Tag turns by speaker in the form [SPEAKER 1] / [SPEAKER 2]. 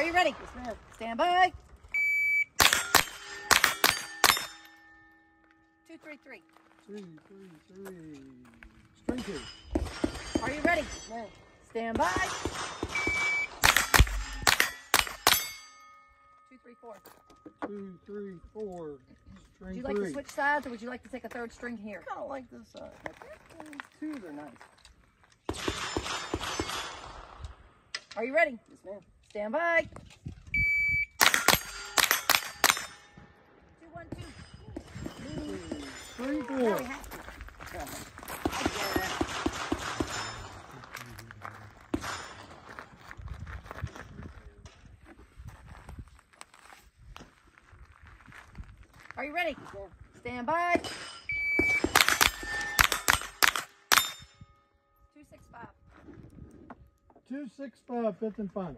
[SPEAKER 1] Are you ready?
[SPEAKER 2] Yes, ma'am.
[SPEAKER 1] Stand by. Two, three, three.
[SPEAKER 2] Three, three, three. String two.
[SPEAKER 1] Are you ready?
[SPEAKER 2] Yes, ma'am.
[SPEAKER 1] Stand by. Two, three, four.
[SPEAKER 2] Two, three, four.
[SPEAKER 1] Would
[SPEAKER 2] String
[SPEAKER 1] you like
[SPEAKER 2] three.
[SPEAKER 1] to switch sides or would you like to take a third string here?
[SPEAKER 2] I kind of like this uh, side. Twos are nice.
[SPEAKER 1] Are you ready?
[SPEAKER 2] Yes, ma'am.
[SPEAKER 1] Stand by. Two, one, two. Now
[SPEAKER 2] four.
[SPEAKER 1] Are you ready? Stand by. Two, six, five.
[SPEAKER 2] Two, six, five, fifth and final.